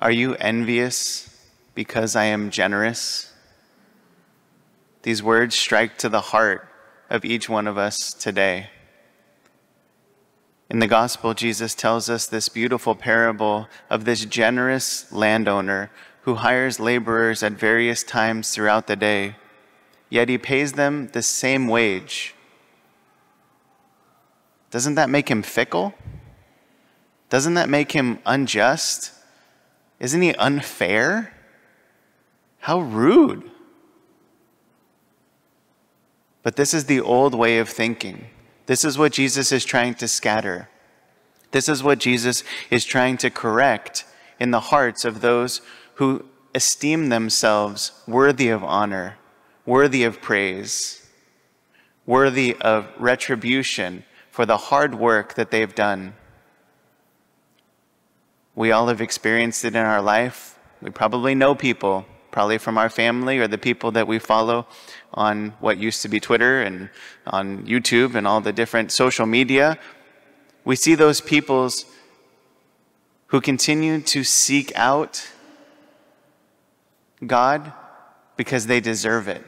Are you envious because I am generous? These words strike to the heart of each one of us today. In the gospel, Jesus tells us this beautiful parable of this generous landowner who hires laborers at various times throughout the day, yet he pays them the same wage. Doesn't that make him fickle? Doesn't that make him unjust? Isn't he unfair? How rude. But this is the old way of thinking. This is what Jesus is trying to scatter. This is what Jesus is trying to correct in the hearts of those who esteem themselves worthy of honor, worthy of praise, worthy of retribution for the hard work that they've done. We all have experienced it in our life. We probably know people, probably from our family or the people that we follow on what used to be Twitter and on YouTube and all the different social media. We see those peoples who continue to seek out God because they deserve it.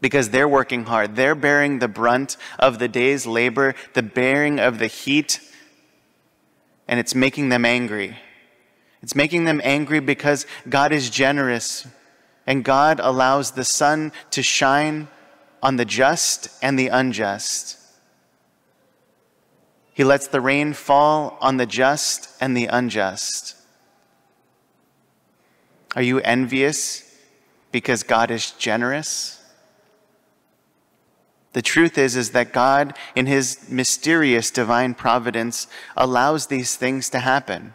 Because they're working hard. They're bearing the brunt of the day's labor, the bearing of the heat, and it's making them angry. It's making them angry because God is generous and God allows the sun to shine on the just and the unjust. He lets the rain fall on the just and the unjust. Are you envious because God is generous? The truth is is that God in his mysterious divine providence allows these things to happen.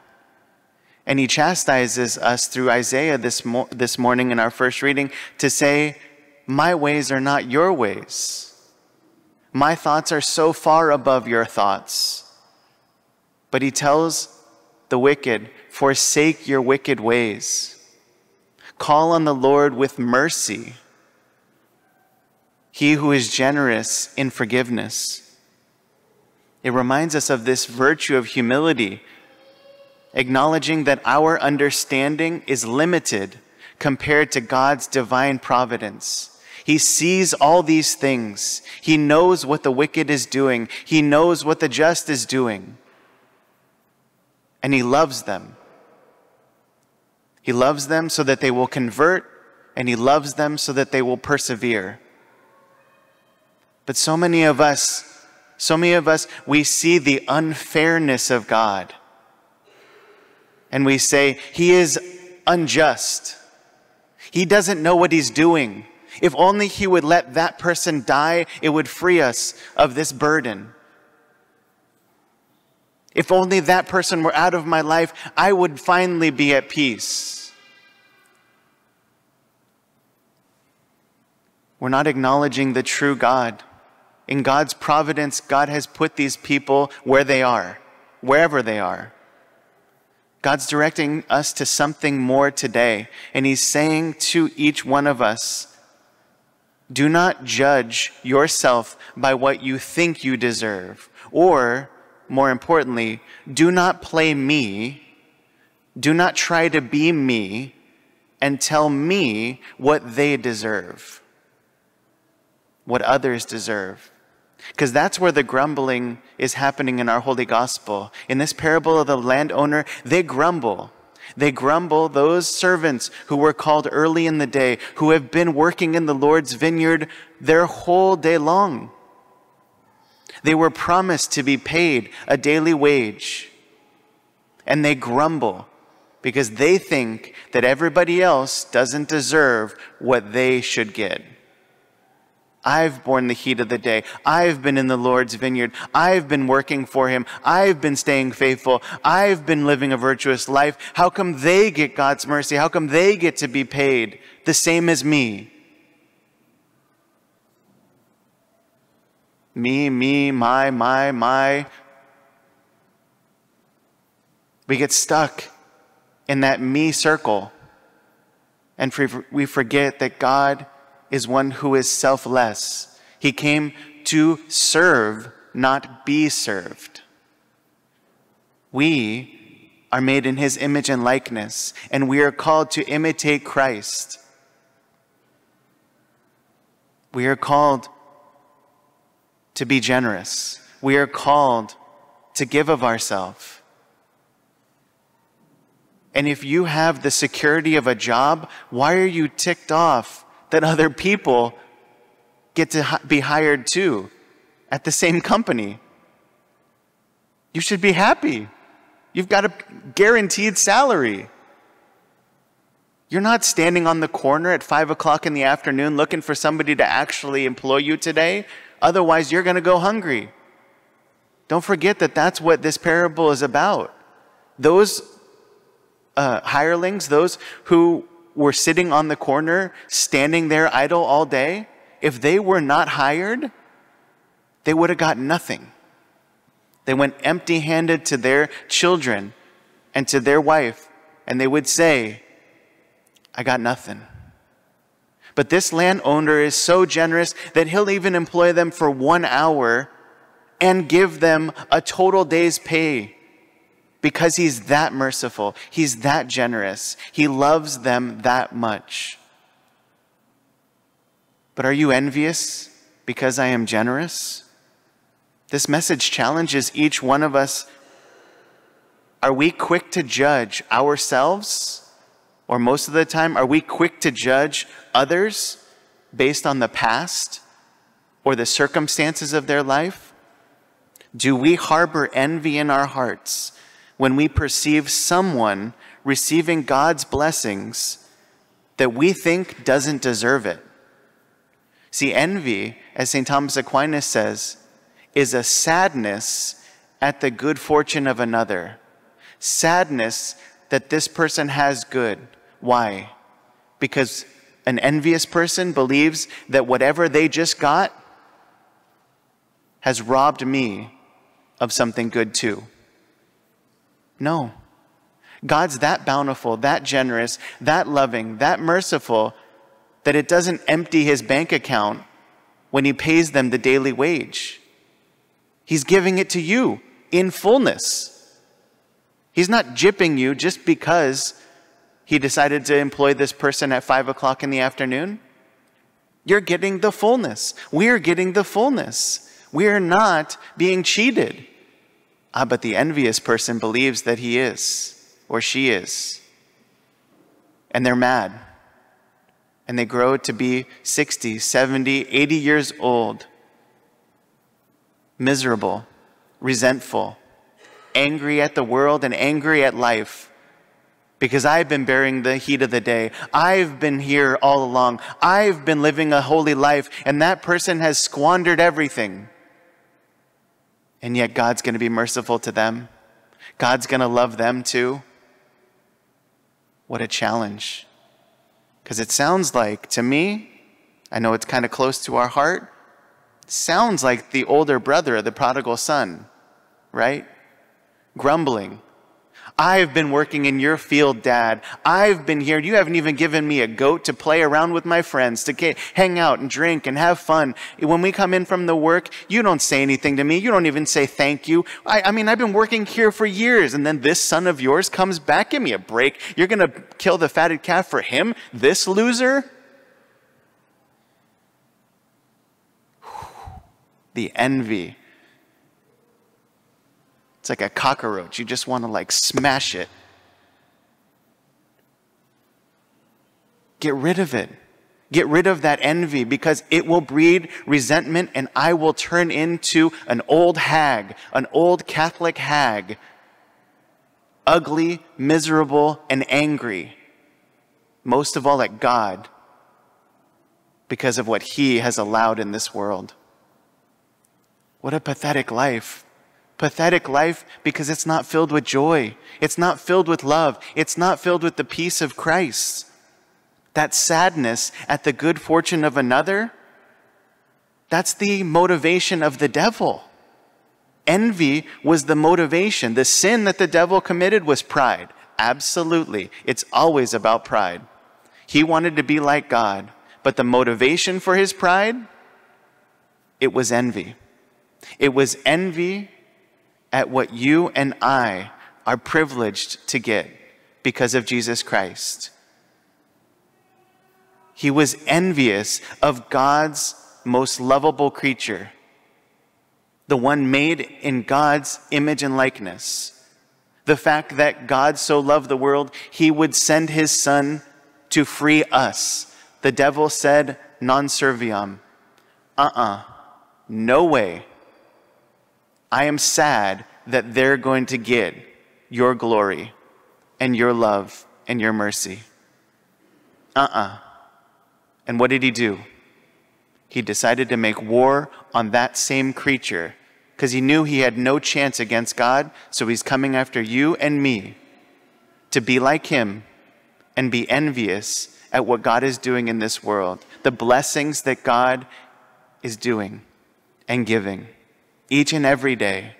And he chastises us through Isaiah this, mo- this morning in our first reading to say, My ways are not your ways. My thoughts are so far above your thoughts. But he tells the wicked, Forsake your wicked ways. Call on the Lord with mercy. He who is generous in forgiveness. It reminds us of this virtue of humility, acknowledging that our understanding is limited compared to God's divine providence. He sees all these things. He knows what the wicked is doing. He knows what the just is doing. And he loves them. He loves them so that they will convert, and He loves them so that they will persevere. But so many of us, so many of us, we see the unfairness of God. And we say, He is unjust. He doesn't know what He's doing. If only He would let that person die, it would free us of this burden. If only that person were out of my life, I would finally be at peace. We're not acknowledging the true God. In God's providence, God has put these people where they are, wherever they are. God's directing us to something more today, and He's saying to each one of us, do not judge yourself by what you think you deserve, or more importantly, do not play me, do not try to be me, and tell me what they deserve, what others deserve. Because that's where the grumbling is happening in our holy gospel. In this parable of the landowner, they grumble. They grumble, those servants who were called early in the day, who have been working in the Lord's vineyard their whole day long. They were promised to be paid a daily wage. And they grumble because they think that everybody else doesn't deserve what they should get. I've borne the heat of the day. I've been in the Lord's vineyard. I've been working for Him. I've been staying faithful. I've been living a virtuous life. How come they get God's mercy? How come they get to be paid the same as me? me, me, my, my, my. We get stuck in that me circle. And we forget that God is one who is selfless. He came to serve, not be served. We are made in his image and likeness, and we are called to imitate Christ. We are called to be generous. We are called to give of ourselves. And if you have the security of a job, why are you ticked off that other people get to be hired too at the same company? You should be happy. You've got a guaranteed salary. You're not standing on the corner at five o'clock in the afternoon looking for somebody to actually employ you today. Otherwise, you're going to go hungry. Don't forget that that's what this parable is about. Those uh, hirelings, those who were sitting on the corner, standing there idle all day, if they were not hired, they would have got nothing. They went empty handed to their children and to their wife, and they would say, I got nothing. But this landowner is so generous that he'll even employ them for one hour and give them a total day's pay because he's that merciful. He's that generous. He loves them that much. But are you envious because I am generous? This message challenges each one of us. Are we quick to judge ourselves? Or most of the time, are we quick to judge others based on the past or the circumstances of their life? Do we harbor envy in our hearts when we perceive someone receiving God's blessings that we think doesn't deserve it? See, envy, as St. Thomas Aquinas says, is a sadness at the good fortune of another. Sadness that this person has good. Why? Because an envious person believes that whatever they just got has robbed me of something good too. No. God's that bountiful, that generous, that loving, that merciful that it doesn't empty his bank account when he pays them the daily wage. He's giving it to you in fullness. He's not jipping you just because he decided to employ this person at five o'clock in the afternoon. You're getting the fullness. We're getting the fullness. We're not being cheated. Ah, but the envious person believes that he is or she is. And they're mad. And they grow to be 60, 70, 80 years old miserable, resentful, angry at the world and angry at life because I've been bearing the heat of the day. I've been here all along. I've been living a holy life, and that person has squandered everything. And yet, God's going to be merciful to them. God's going to love them too. What a challenge. Because it sounds like, to me, I know it's kind of close to our heart, sounds like the older brother of the prodigal son, right? Grumbling. I've been working in your field, Dad. I've been here. You haven't even given me a goat to play around with my friends, to hang out and drink and have fun. When we come in from the work, you don't say anything to me. You don't even say thank you. I, I mean, I've been working here for years, and then this son of yours comes back. Give me a break. You're going to kill the fatted calf for him? This loser? the envy. It's like a cockroach. You just want to like smash it. Get rid of it. Get rid of that envy because it will breed resentment and I will turn into an old hag, an old Catholic hag, ugly, miserable, and angry. Most of all at God because of what He has allowed in this world. What a pathetic life. Pathetic life because it's not filled with joy. It's not filled with love. It's not filled with the peace of Christ. That sadness at the good fortune of another, that's the motivation of the devil. Envy was the motivation. The sin that the devil committed was pride. Absolutely. It's always about pride. He wanted to be like God, but the motivation for his pride, it was envy. It was envy at what you and I are privileged to get because of Jesus Christ. He was envious of God's most lovable creature, the one made in God's image and likeness. The fact that God so loved the world, he would send his son to free us. The devil said, non serviam. Uh uh-uh. uh, no way. I am sad that they're going to get your glory and your love and your mercy. Uh uh-uh. uh and what did he do? He decided to make war on that same creature because he knew he had no chance against God, so he's coming after you and me to be like him and be envious at what God is doing in this world, the blessings that God is doing and giving each and every day.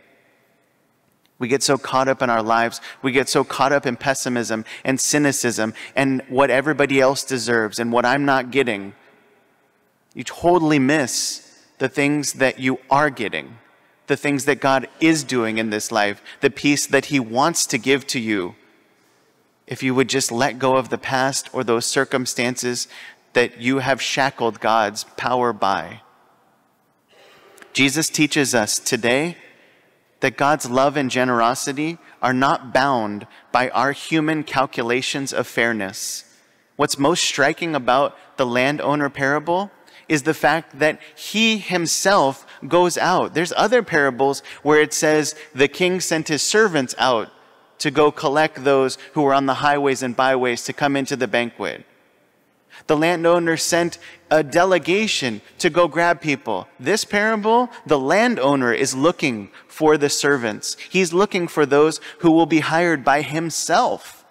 We get so caught up in our lives. We get so caught up in pessimism and cynicism and what everybody else deserves and what I'm not getting. You totally miss the things that you are getting, the things that God is doing in this life, the peace that He wants to give to you. If you would just let go of the past or those circumstances that you have shackled God's power by. Jesus teaches us today that God's love and generosity are not bound by our human calculations of fairness. What's most striking about the landowner parable is the fact that he himself goes out. There's other parables where it says the king sent his servants out to go collect those who were on the highways and byways to come into the banquet. The landowner sent a delegation to go grab people. This parable, the landowner is looking for the servants. He's looking for those who will be hired by himself.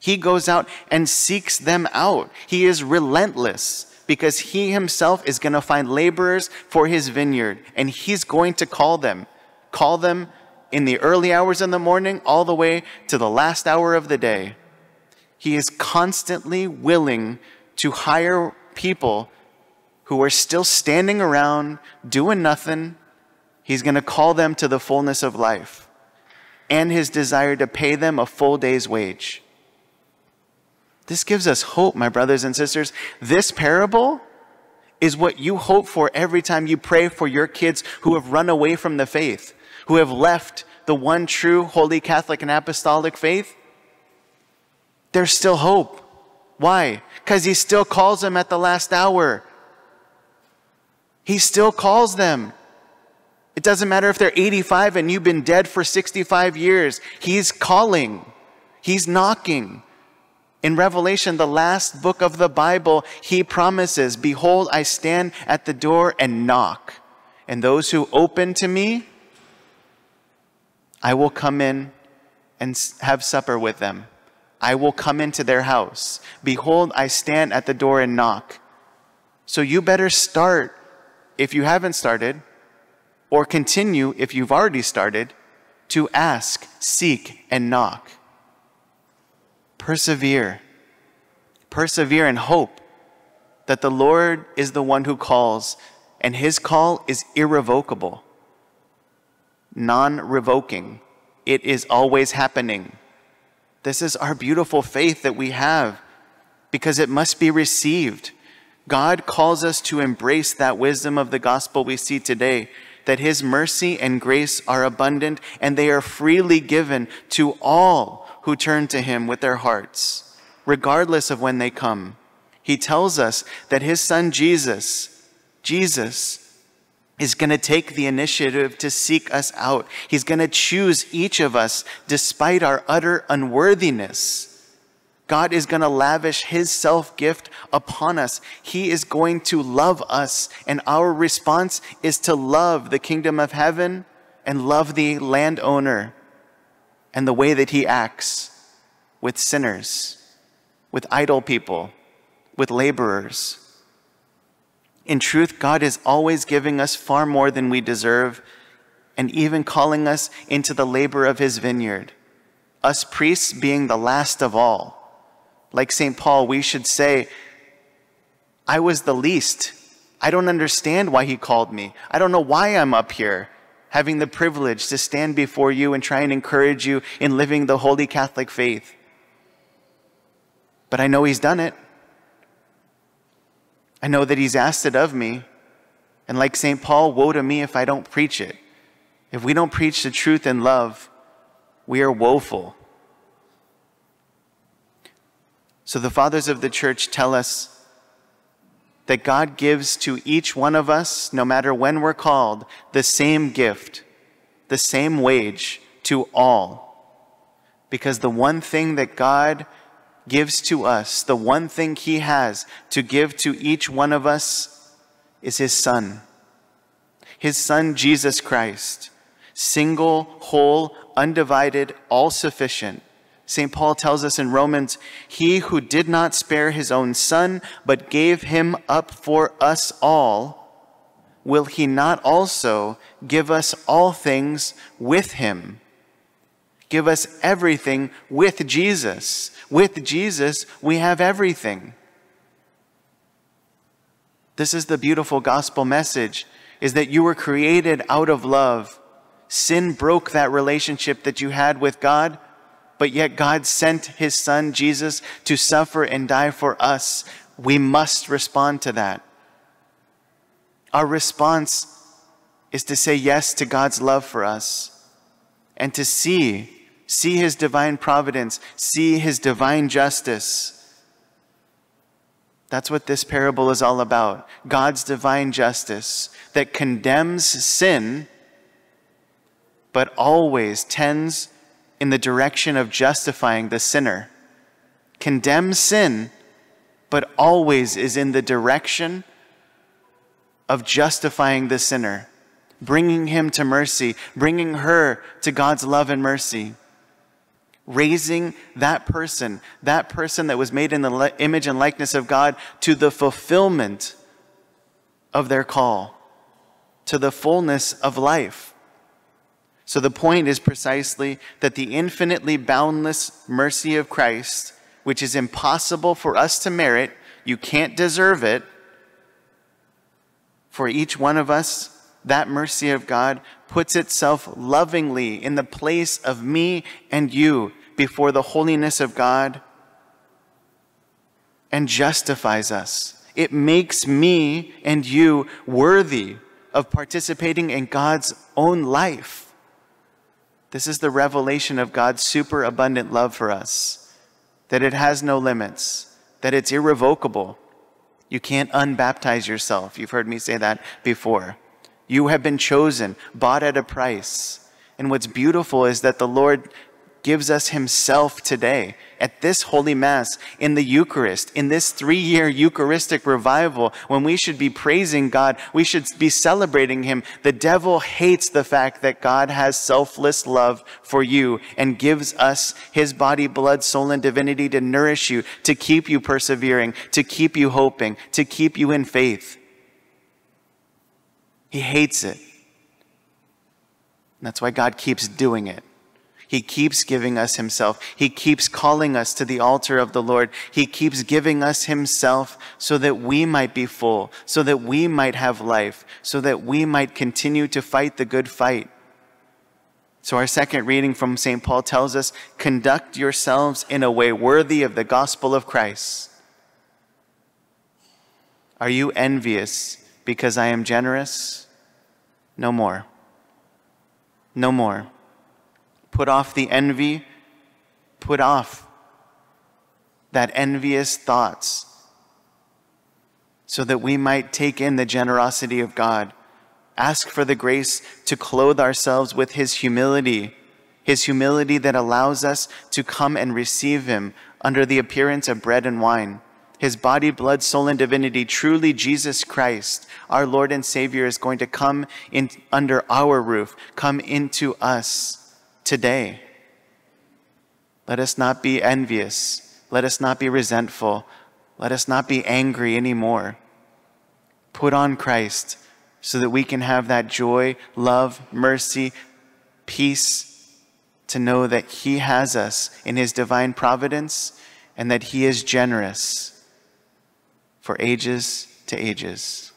He goes out and seeks them out. He is relentless because he himself is going to find laborers for his vineyard and he's going to call them. Call them in the early hours in the morning all the way to the last hour of the day. He is constantly willing to hire people who are still standing around doing nothing. He's going to call them to the fullness of life and his desire to pay them a full day's wage. This gives us hope, my brothers and sisters. This parable is what you hope for every time you pray for your kids who have run away from the faith, who have left the one true holy Catholic and apostolic faith there's still hope. Why? Because he still calls them at the last hour. He still calls them. It doesn't matter if they're 85 and you've been dead for 65 years. He's calling. He's knocking. In Revelation, the last book of the Bible, he promises, Behold, I stand at the door and knock. And those who open to me, I will come in and have supper with them. I will come into their house. Behold, I stand at the door and knock. So you better start if you haven't started, or continue if you've already started, to ask, seek, and knock. Persevere. Persevere and hope that the Lord is the one who calls, and his call is irrevocable, non revoking. It is always happening. This is our beautiful faith that we have because it must be received. God calls us to embrace that wisdom of the gospel we see today, that his mercy and grace are abundant and they are freely given to all who turn to him with their hearts, regardless of when they come. He tells us that his son Jesus, Jesus, is going to take the initiative to seek us out. He's going to choose each of us despite our utter unworthiness. God is going to lavish his self gift upon us. He is going to love us. And our response is to love the kingdom of heaven and love the landowner and the way that he acts with sinners, with idle people, with laborers. In truth, God is always giving us far more than we deserve and even calling us into the labor of his vineyard. Us priests being the last of all. Like St. Paul, we should say, I was the least. I don't understand why he called me. I don't know why I'm up here. having the privilege to stand before you and try and encourage you in living the holy Catholic faith. But I know He's done it. I know that He's asked it of me. And like St. Paul, woe to me if I don't preach it. If we don't preach the truth in love, we are woeful. So the fathers of the church tell us that God gives to each one of us, no matter when we're called, the same gift, the same wage to all. Because the one thing that God gives to us, the one thing He has to give to each one of us, is His Son. His Son, Jesus Christ, single, whole, undivided, all sufficient St. Paul tells us in Romans, He who did not spare his own son, but gave him up for us all, will he not also give us all things with him? Give us everything with Jesus. With Jesus, we have everything. This is the beautiful gospel message is that you were created out of love. Sin broke that relationship that you had with God but yet God sent his son Jesus to suffer and die for us. We must respond to that. Our response is to say yes to God's love for us and to see, see his divine providence, see his divine justice. That's what this parable is all about. God's divine justice that condemns sin, but always tends in the direction of justifying the sinner, condemns sin, but always is in the direction of justifying the sinner, bringing him to mercy, bringing her to God's love and mercy, raising that person, that person that was made in the image and likeness of God, to the fulfillment of their call, to the fullness of life. So the point is precisely that the infinitely boundless mercy of Christ, which is impossible for us to merit, you can't deserve it, for each one of us, that mercy of God puts itself lovingly in the place of me and you before the holiness of God and justifies us. It makes me and you worthy of participating in God's own life. This is the revelation of God's superabundant love for us, that it has no limits, that it's irrevocable. You can't unbaptize yourself. You've heard me say that before. You have been chosen, bought at a price. And what's beautiful is that the Lord gives us himself today at this Holy Mass, in the Eucharist, in this three year Eucharistic revival, when we should be praising God, we should be celebrating Him. The devil hates the fact that God has selfless love for you and gives us His body, blood, soul, and divinity to nourish you, to keep you persevering, to keep you hoping, to keep you in faith. He hates it. that's why God keeps doing it. He keeps giving us Himself. He keeps calling us to the altar of the Lord. He keeps giving us Himself so that we might be full, so that we might have life, so that we might continue to fight the good fight. So, our second reading from St. Paul tells us conduct yourselves in a way worthy of the gospel of Christ. Are you envious because I am generous? No more. No more. Put off the envy. Put off that envious thoughts so that we might take in the generosity of God. Ask for the grace to clothe ourselves with His humility, His humility that allows us to come and receive Him under the appearance of bread and wine. His body, blood, soul, and divinity, truly Jesus Christ, our Lord and Savior, is going to come in under our roof, come into us today. Let us not be envious. Let us not be resentful. Let us not be angry anymore. Put on Christ so that we can have that joy, love, mercy, peace to know that He has us in His divine providence and that He is generous for ages to ages.